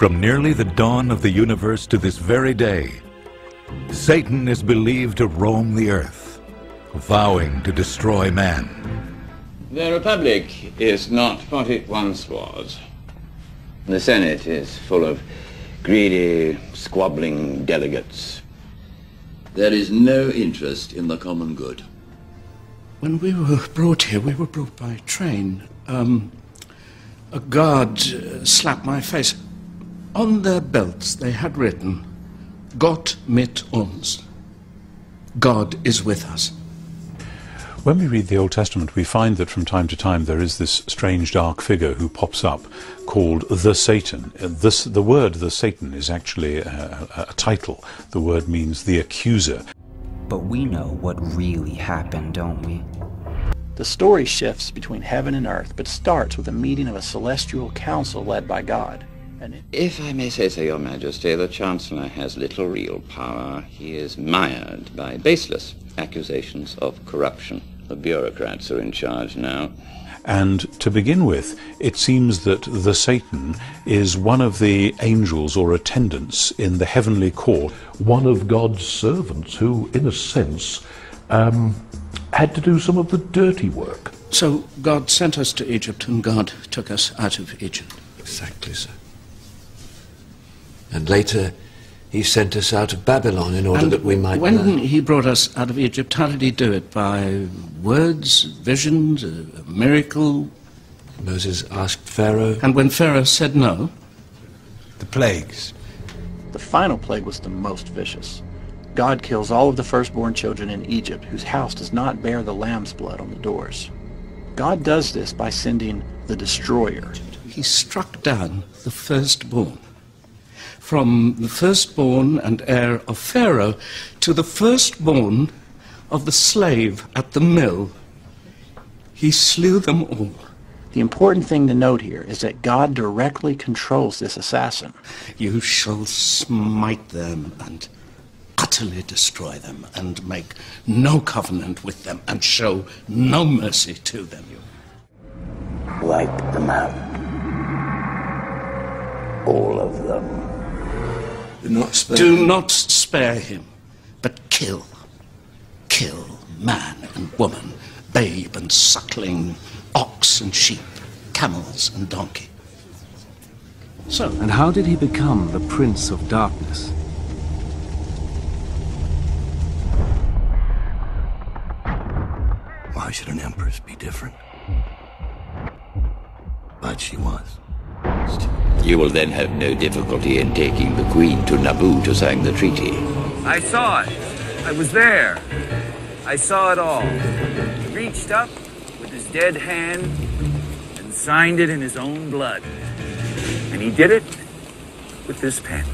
From nearly the dawn of the universe to this very day, Satan is believed to roam the earth, vowing to destroy man. The Republic is not what it once was. The Senate is full of greedy, squabbling delegates. There is no interest in the common good. When we were brought here, we were brought by train. Um, a guard uh, slapped my face. On their belts, they had written, Gott mit uns. God is with us. When we read the Old Testament, we find that from time to time there is this strange dark figure who pops up called the Satan. Uh, This, the word the Satan is actually a, a, a title. The word means the accuser. But we know what really happened, don't we? The story shifts between heaven and earth, but starts with a meeting of a celestial council led by God. And it, If I may say so, Your Majesty, the Chancellor has little real power. He is mired by baseless accusations of corruption. The bureaucrats are in charge now. And to begin with, it seems that the Satan is one of the angels or attendants in the heavenly court. one of God's servants who, in a sense, um, had to do some of the dirty work. So God sent us to Egypt, and God took us out of Egypt. Exactly so. And later, he sent us out of Babylon in order And that we might when learn. he brought us out of Egypt, how did he do it? By words, visions, a, a miracle? Moses asked Pharaoh. And when Pharaoh said no, The plagues. the final plague was the most vicious. God kills all of the firstborn children in Egypt whose house does not bear the lamb's blood on the doors. God does this by sending the destroyer. he struck down the firstborn. From the firstborn and heir of Pharaoh to the firstborn of the slave at the mill, he slew them all. The important thing to note here is that God directly controls this assassin. You shall smite them and utterly destroy them and make no covenant with them and show no mercy to them. Wipe them out. All of them. Do not spare Do not spare him, but kill. Kill man and woman, babe and suckling, ox and sheep, camels and donkey. So, And how did he become the Prince of Darkness? Why should an empress be different? But she was. You will then have no difficulty in taking the Queen to Naboo to sign the treaty. I saw it. I was there. I saw it all. He reached up with his dead hand and signed it in his own blood. And he did it with this pen.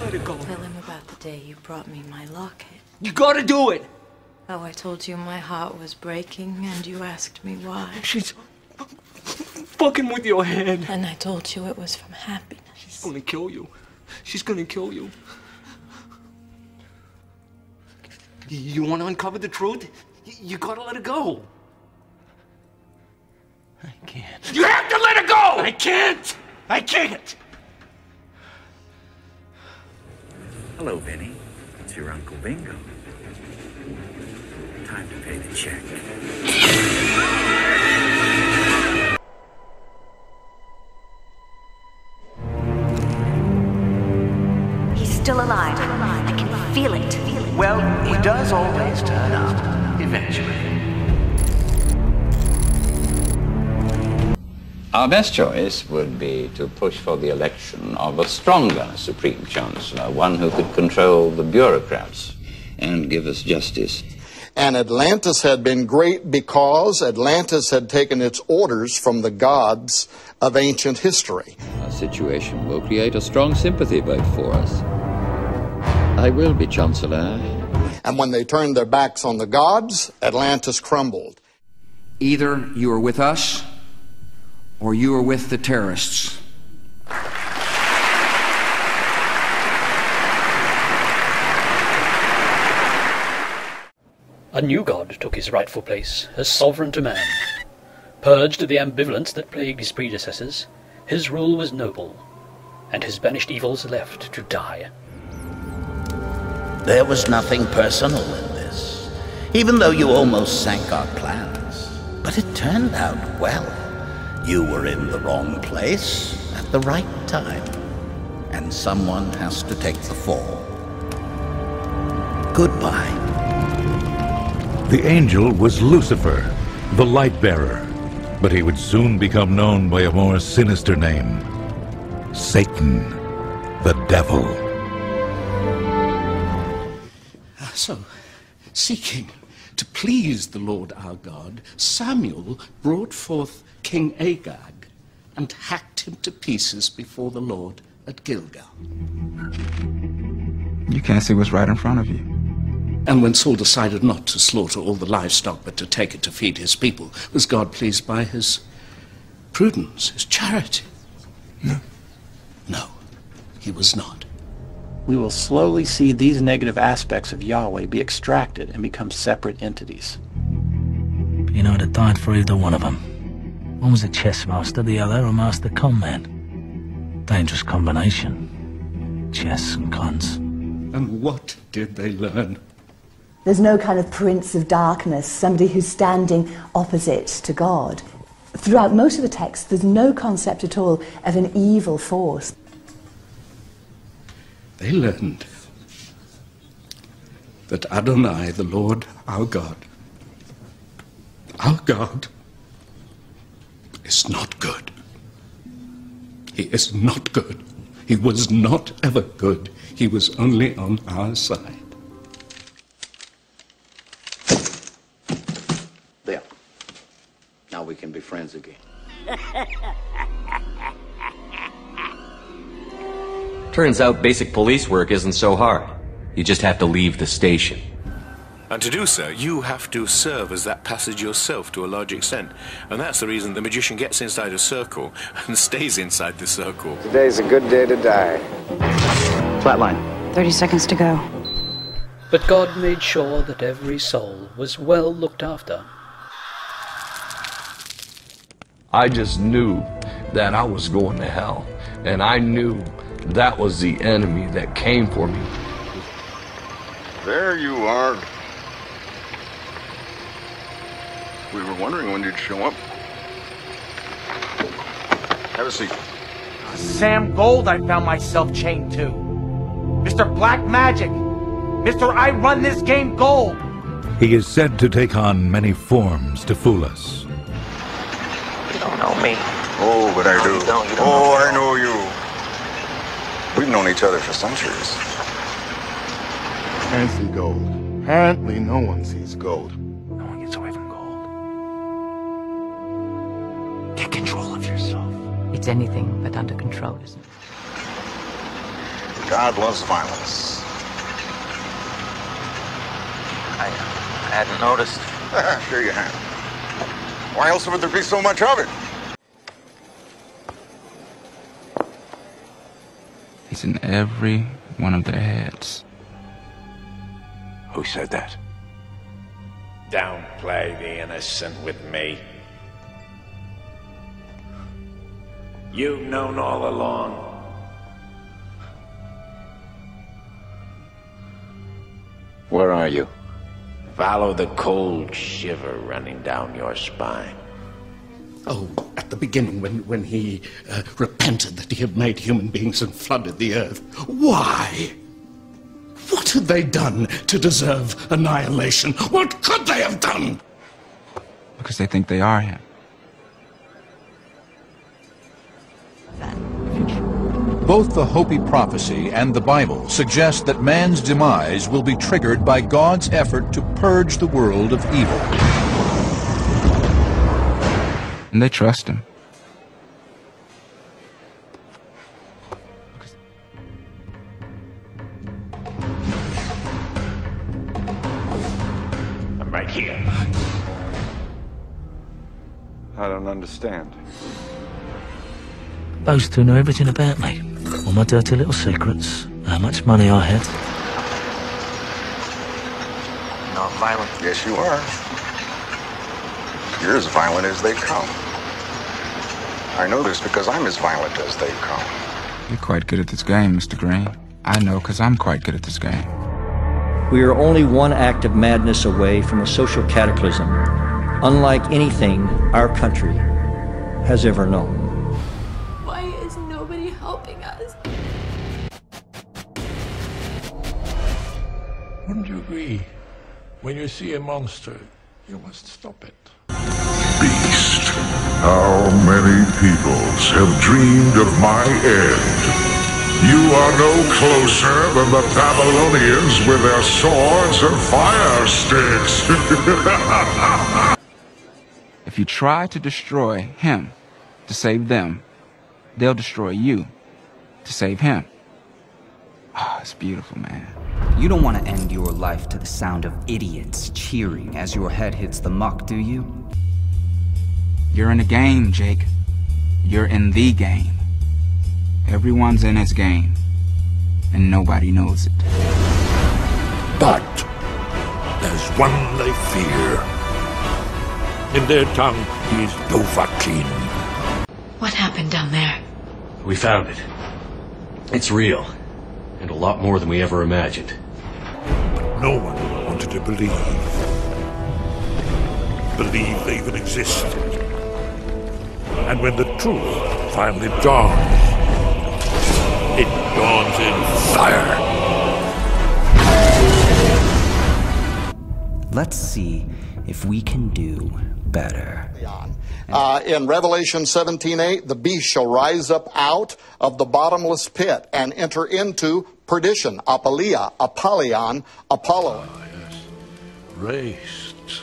Let it go. Tell him about the day you brought me my locket. You gotta do it! Oh, I told you my heart was breaking, and you asked me why. She's fucking with your head. And I told you it was from happiness. She's gonna kill you. She's gonna kill you. You wanna uncover the truth? You gotta let it go. I can't. You have to let it go! I can't! I can't! Hello, Benny. It's your Uncle Bingo. Time to pay the check. Our best choice would be to push for the election of a stronger Supreme Chancellor, one who could control the bureaucrats and give us justice. And Atlantis had been great because Atlantis had taken its orders from the gods of ancient history. Our situation will create a strong sympathy vote for us. I will be Chancellor. And when they turned their backs on the gods, Atlantis crumbled. Either you are with us or you are with the terrorists. A new god took his rightful place as sovereign to man. Purged of the ambivalence that plagued his predecessors, his rule was noble, and his banished evils left to die. There was nothing personal in this, even though you almost sank our plans. But it turned out well. You were in the wrong place at the right time, and someone has to take the fall. Goodbye. The angel was Lucifer, the light bearer, but he would soon become known by a more sinister name Satan, the devil. Ah, So, seeking to please the Lord our God, Samuel brought forth King Agag and hacked him to pieces before the Lord at Gilgal. You can't see what's right in front of you. And when Saul decided not to slaughter all the livestock but to take it to feed his people, was God pleased by his prudence, his charity? No. No, he was not. We will slowly see these negative aspects of Yahweh be extracted and become separate entities. You know, I'd died for either one of them. One was a chess master, the other a master con man. Dangerous combination. Chess and cons. And what did they learn? There's no kind of prince of darkness, somebody who's standing opposite to God. Throughout most of the text, there's no concept at all of an evil force. They learned that Adonai, the Lord our God, our God, is not good. He is not good. He was not ever good. He was only on our side. There. Now we can be friends again. Turns out basic police work isn't so hard. You just have to leave the station. And to do so, you have to serve as that passage yourself to a large extent. And that's the reason the magician gets inside a circle and stays inside the circle. Today's a good day to die. Flatline. 30 seconds to go. But God made sure that every soul was well looked after. I just knew that I was going to hell. And I knew that was the enemy that came for me. There you are. We were wondering when you'd show up. Have a seat. Sam Gold, I found myself chained to. Mr. Black Magic. Mr. I run this game gold. He is said to take on many forms to fool us. You don't know me. Oh, but I do. you don't, you don't oh, know. I know you. We've known each other for centuries. Can't gold. Apparently, no one sees gold. Take control of yourself. It's anything but under control, isn't it? God loves violence. I, I hadn't noticed. sure you have. Why else would there be so much of it? It's in every one of their heads. Who said that? Don't play the innocent with me. You've known all along. Where are you? Follow the cold shiver running down your spine. Oh, at the beginning, when, when he uh, repented that he had made human beings and flooded the earth. Why? What had they done to deserve annihilation? What could they have done? Because they think they are him. Both the Hopi prophecy and the Bible suggest that man's demise will be triggered by God's effort to purge the world of evil. And they trust him. I'm right here. I don't understand. Those two know everything about me. All my dirty little secrets. How much money I had. Not violent. Yes, you are. You're as violent as they come. I know this because I'm as violent as they come. You're quite good at this game, Mr. Green. I know, because I'm quite good at this game. We are only one act of madness away from a social cataclysm, unlike anything our country has ever known. When you see a monster, you must stop it. Beast, how many peoples have dreamed of my end? You are no closer than the Babylonians with their swords and fire sticks. If you try to destroy him to save them, they'll destroy you to save him. Ah, it's beautiful, man. You don't want to end your life to the sound of idiots cheering as your head hits the muck, do you? You're in a game, Jake. You're in the game. Everyone's in his game, and nobody knows it. But there's one they fear. In their tongue, he is Dovahkiin. What happened down there? We found it. It's real. And a lot more than we ever imagined. But No one wanted to believe. Believe they even existed. And when the truth finally dawns, it dawns in fire. Let's see if we can do better. Uh, in Revelation 17:8, the beast shall rise up out of the bottomless pit and enter into perdition. Apolia, Apollyon, Apollo. Raced.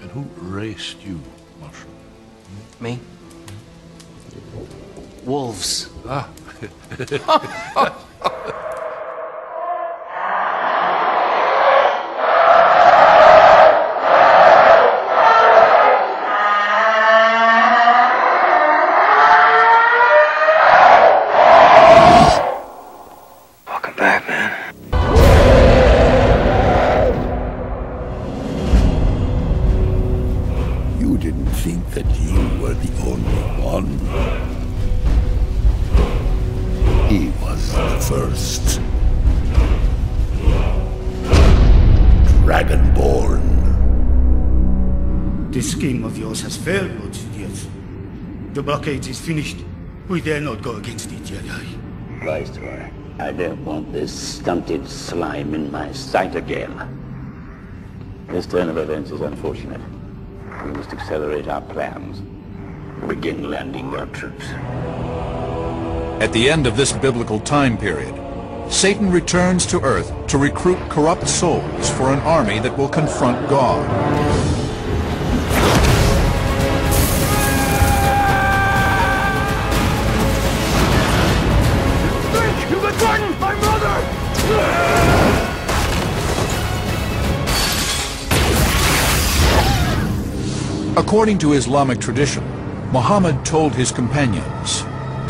And who raced you, Marshal? Me? Wolves. Ah. first. Dragonborn. This scheme of yours has failed, Lord Sidious. The blockade is finished. We dare not go against the Jedi. Viceroy, I don't want this stunted slime in my sight again. This turn of events is unfortunate. We must accelerate our plans. Begin landing our troops. At the end of this biblical time period, Satan returns to Earth to recruit corrupt souls for an army that will confront God. You my mother! According to Islamic tradition, Muhammad told his companions,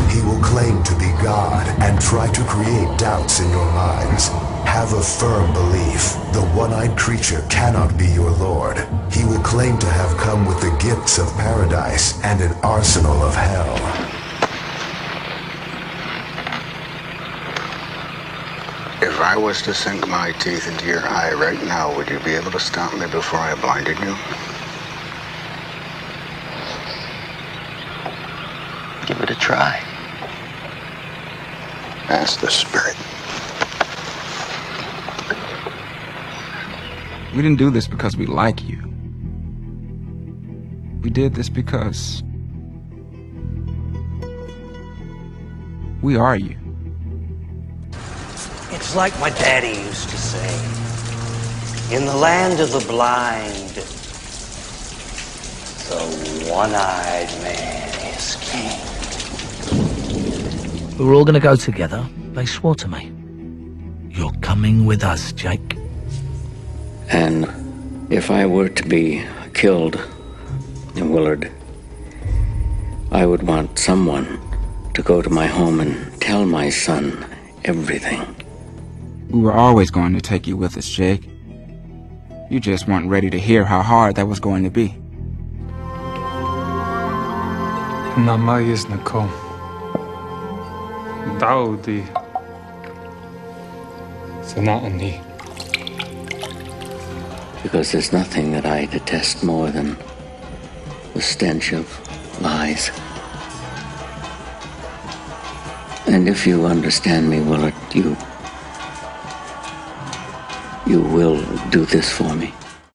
He will claim to be God and try to create doubts in your minds. Have a firm belief. The one-eyed creature cannot be your Lord. He will claim to have come with the gifts of paradise and an arsenal of hell. If I was to sink my teeth into your eye right now, would you be able to stop me before I blinded you? Give it a try. That's the spirit. We didn't do this because we like you. We did this because we are you. It's like my daddy used to say in the land of the blind, the one eyed man is king. We were all going to go together. They swore to me. You're coming with us, Jake. And if I were to be killed in Willard, I would want someone to go to my home and tell my son everything. We were always going to take you with us, Jake. You just weren't ready to hear how hard that was going to be. Nama is Nicole. Senaan ni. Because there's nothing that I detest more than the stench of lies. And if you understand me, Willard, you. you will do this for me.